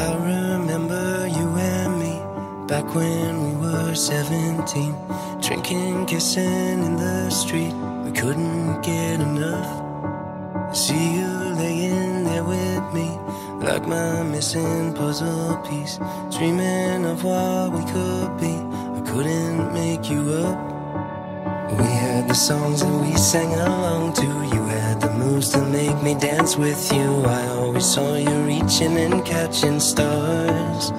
I remember you and me back when we were 17, drinking, kissing in the street. We couldn't get enough. See you laying there with me, like my missing puzzle piece, dreaming of what we could be. I couldn't make you up. We had the songs that we sang along to you moves to make me dance with you. I always saw you reaching and catching stars.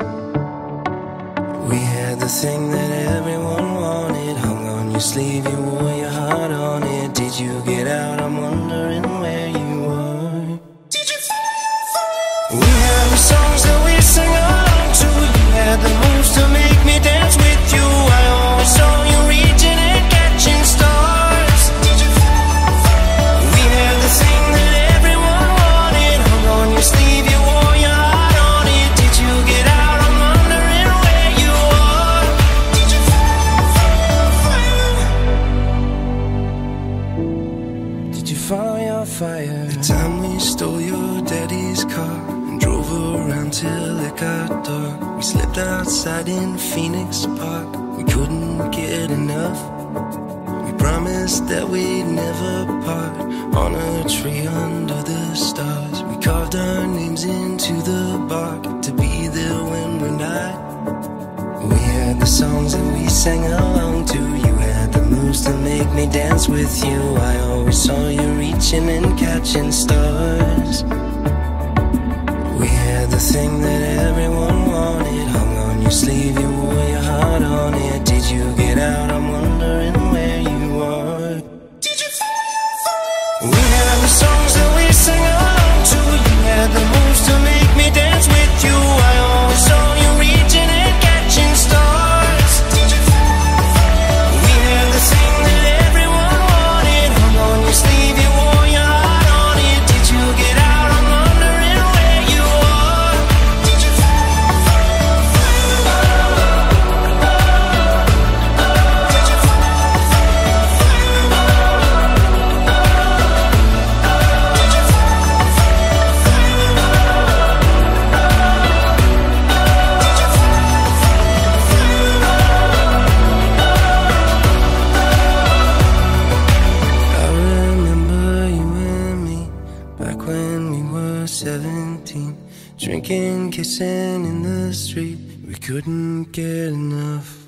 We had the thing that everyone wanted. Hung on your sleeve, you wore your heart on it. Did you get out? I'm wondering where you were. Did you We had the songs till it got dark. We slept outside in Phoenix Park. We couldn't get enough. We promised that we'd never part on a tree under the stars. We carved our names into the bark to be there when we're not. We had the songs that we sang along to. You had the moves to make me dance with you. I always saw you reaching and catching stars. Thing that everyone wanted. Hung on your sleeve, 17. Drinking, kissing in the street, we couldn't get enough.